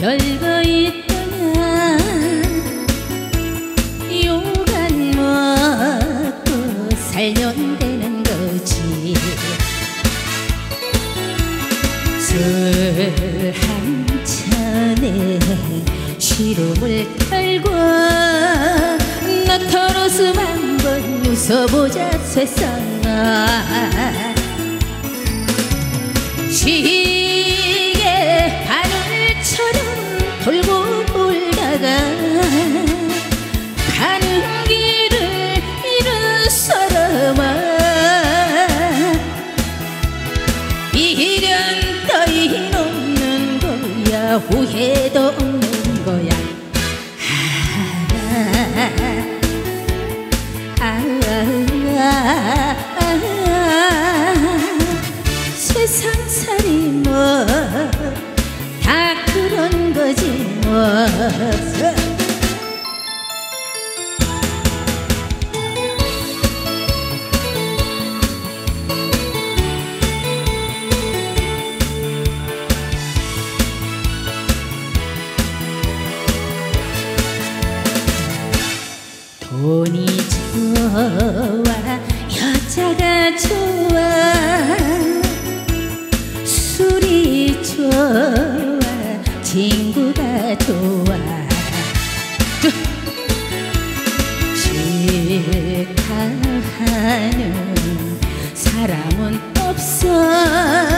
별거 있더냐 요간 먹고 살면 되는 거지. 술 한 잔에 시름을 털고 나타로서 한번 웃어보자 세상아. 시 가 가는 길을 잃은 사람아 미련 따윈 없는 거야 후회도 없는 거야. 아, 아, 아, 아, 세상살이 뭐 다 그런 거지 뭐 돈이 좋아. 여자가 좋아. 술이 좋아. 친구가 좋아. 싫다하는 사람은 없어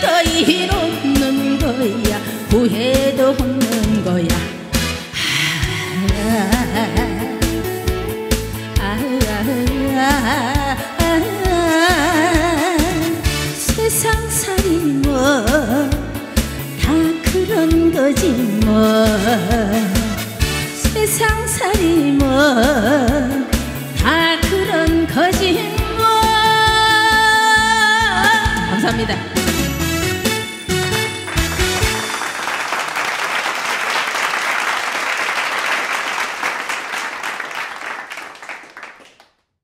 따윈 없는 거야. 후회도 없는 거야. 아, 아, 아, 아, 세상살이 뭐 다 그런 거지 뭐. 세상살이 뭐 다 그런 거지 뭐. 감사합니다